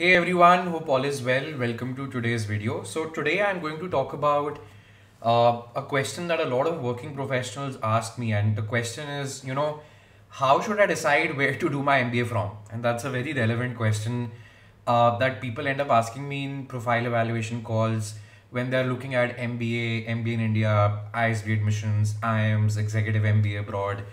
Hey everyone, hope all is well. Welcome to today's video. So today I'm going to talk about uh, a question that a lot of working professionals ask me and the question is, you know, how should I decide where to do my MBA from? And that's a very relevant question uh, that people end up asking me in profile evaluation calls when they're looking at MBA, MBA in India, ISB admissions, IIMs, executive MBA abroad,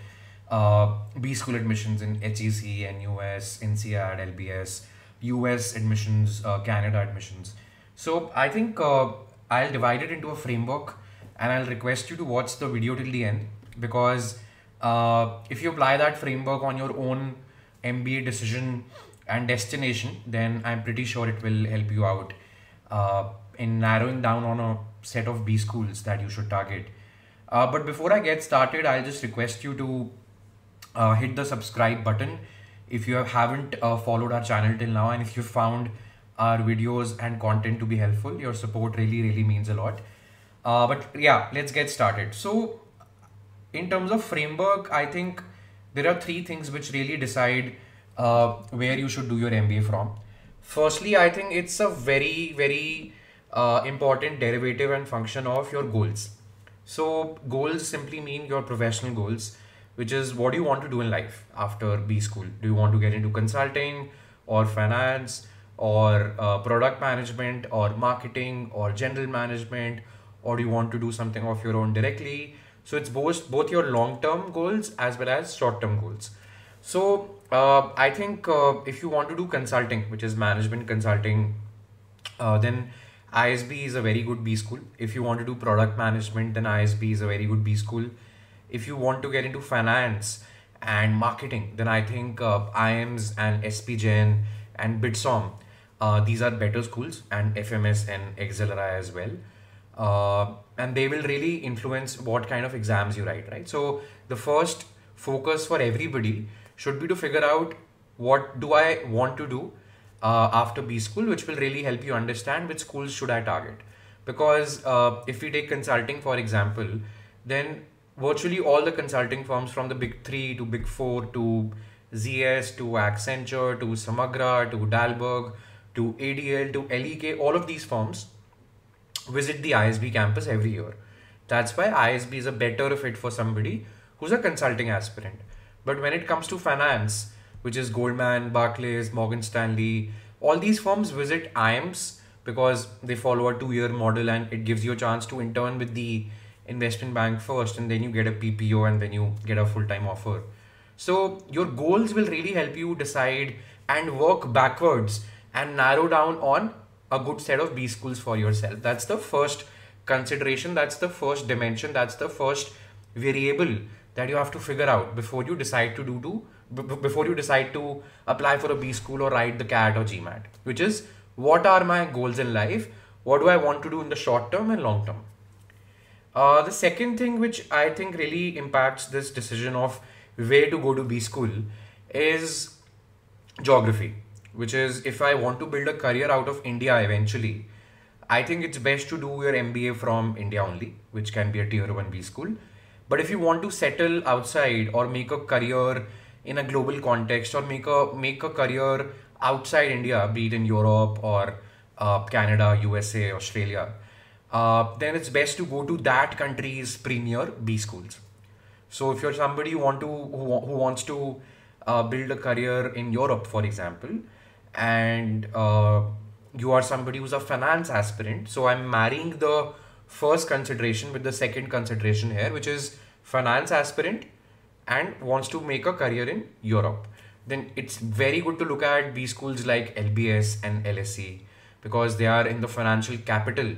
uh, B school admissions in HEC, NUS, INSEAD, LBS, US admissions, uh, Canada admissions. So I think uh, I'll divide it into a framework and I'll request you to watch the video till the end because uh, if you apply that framework on your own MBA decision and destination, then I'm pretty sure it will help you out uh, in narrowing down on a set of B schools that you should target. Uh, but before I get started, I'll just request you to uh, hit the subscribe button if you haven't uh, followed our channel till now and if you found our videos and content to be helpful your support really really means a lot. Uh, but yeah let's get started. So in terms of framework i think there are three things which really decide uh, where you should do your mba from. Firstly i think it's a very very uh, important derivative and function of your goals. So goals simply mean your professional goals which is what do you want to do in life after B school? Do you want to get into consulting or finance or uh, product management or marketing or general management or do you want to do something of your own directly? So it's both both your long-term goals as well as short-term goals. So uh, I think uh, if you want to do consulting, which is management consulting, uh, then ISB is a very good B school. If you want to do product management, then ISB is a very good B school if you want to get into finance and marketing, then I think uh, IIMs and SP Jain and BITSOM, uh, these are better schools and FMS and XLRI as well. Uh, and they will really influence what kind of exams you write, right? So the first focus for everybody should be to figure out what do I want to do uh, after B school, which will really help you understand which schools should I target. Because uh, if we take consulting, for example, then virtually all the consulting firms from the big three to big four to ZS to Accenture to Samagra to Dalberg to ADL to LEK, all of these firms visit the ISB campus every year. That's why ISB is a better fit for somebody who's a consulting aspirant. But when it comes to finance, which is Goldman, Barclays, Morgan Stanley, all these firms visit IIMs because they follow a two year model and it gives you a chance to intern with the investment bank first and then you get a PPO and then you get a full-time offer. So your goals will really help you decide and work backwards and narrow down on a good set of B schools for yourself. That's the first consideration. That's the first dimension. That's the first variable that you have to figure out before you decide to do to before you decide to apply for a B school or write the CAT or GMAT, which is what are my goals in life? What do I want to do in the short term and long term? Uh, the second thing which I think really impacts this decision of where to go to B school is geography, which is if I want to build a career out of India eventually, I think it's best to do your MBA from India only, which can be a tier 1 B school. But if you want to settle outside or make a career in a global context or make a make a career outside India, be it in Europe or uh, Canada, USA, Australia, uh, then it's best to go to that country's premier B schools. So if you're somebody who want to who, who wants to uh, build a career in Europe, for example, and uh, you are somebody who's a finance aspirant, so I'm marrying the first consideration with the second consideration here, which is finance aspirant and wants to make a career in Europe. Then it's very good to look at B schools like LBS and LSE because they are in the financial capital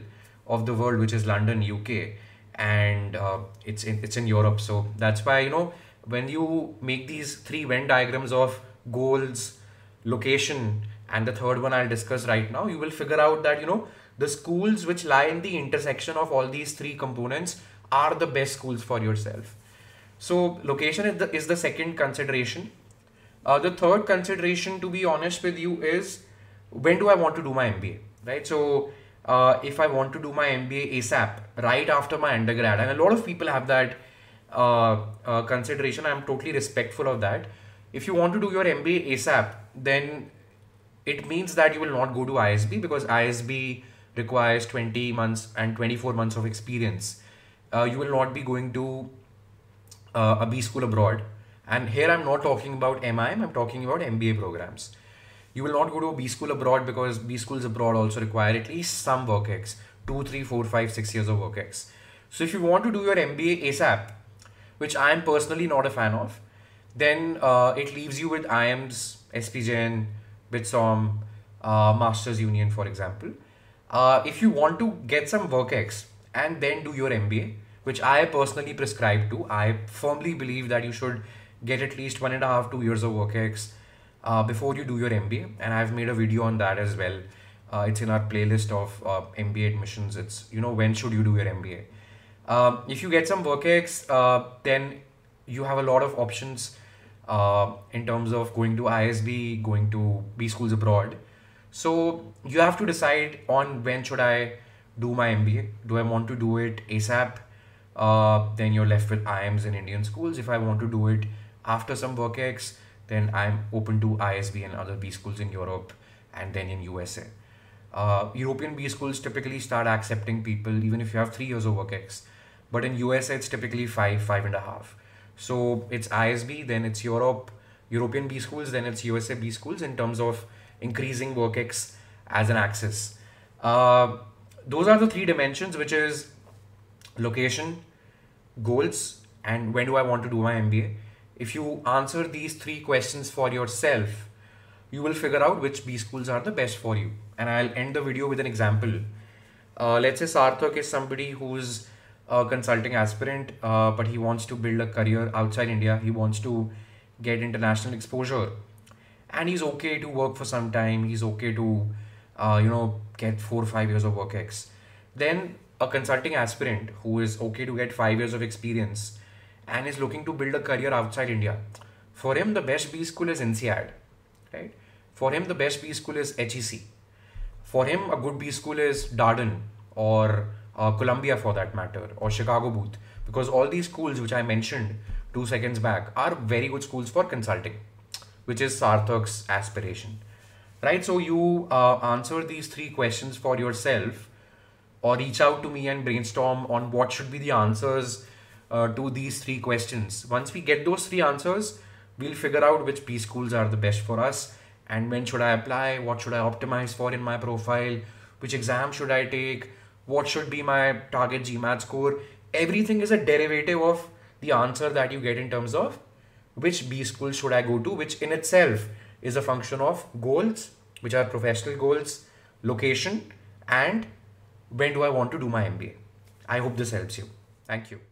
of the world, which is London, UK, and uh, it's in it's in Europe. So that's why you know when you make these three Venn diagrams of goals, location, and the third one I'll discuss right now, you will figure out that you know the schools which lie in the intersection of all these three components are the best schools for yourself. So location is the, is the second consideration. Uh, the third consideration, to be honest with you, is when do I want to do my MBA, right? So uh, if I want to do my MBA ASAP right after my undergrad, and a lot of people have that uh, uh, consideration. I'm totally respectful of that. If you want to do your MBA ASAP, then it means that you will not go to ISB because ISB requires 20 months and 24 months of experience. Uh, you will not be going to uh, a B school abroad. And here I'm not talking about MIM, I'm talking about MBA programs. You will not go to a B school abroad because B schools abroad also require at least some work ex, two, three, four, five, six years of work ex. So if you want to do your MBA ASAP, which I am personally not a fan of, then uh, it leaves you with IIMS, SP Jain, BITSOM, uh, Masters Union, for example. Uh, if you want to get some work ex and then do your MBA, which I personally prescribe to, I firmly believe that you should get at least one and a half, two years of work ex uh, before you do your MBA. And I've made a video on that as well. Uh, it's in our playlist of uh, MBA admissions. It's, you know, when should you do your MBA? Um, if you get some work ex, uh, then you have a lot of options uh, in terms of going to ISB, going to B schools abroad. So you have to decide on when should I do my MBA. Do I want to do it ASAP? Uh, then you're left with IIMs in Indian schools. If I want to do it after some work ex, then I'm open to ISB and other B schools in Europe and then in USA. Uh, European B schools typically start accepting people even if you have three years of work ex, but in USA it's typically five, five and a half. So it's ISB, then it's Europe, European B schools, then it's USA B schools in terms of increasing work ex as an axis. Uh, those are the three dimensions, which is location, goals, and when do I want to do my MBA. If you answer these three questions for yourself, you will figure out which B schools are the best for you. And I'll end the video with an example. Uh, let's say Sarthak is somebody who's a consulting aspirant, uh, but he wants to build a career outside India. He wants to get international exposure and he's okay to work for some time. He's okay to, uh, you know, get four or five years of work ex. Then a consulting aspirant who is okay to get five years of experience and is looking to build a career outside India. For him, the best B school is INSEAD, right? For him, the best B school is HEC. For him, a good B school is Darden or uh, Columbia for that matter, or Chicago Booth, because all these schools which I mentioned two seconds back are very good schools for consulting, which is Sarthak's aspiration, right? So you uh, answer these three questions for yourself, or reach out to me and brainstorm on what should be the answers uh, to these three questions. Once we get those three answers, we'll figure out which B schools are the best for us and when should I apply, what should I optimize for in my profile, which exam should I take, what should be my target GMAT score. Everything is a derivative of the answer that you get in terms of which B school should I go to, which in itself is a function of goals, which are professional goals, location, and when do I want to do my MBA. I hope this helps you. Thank you.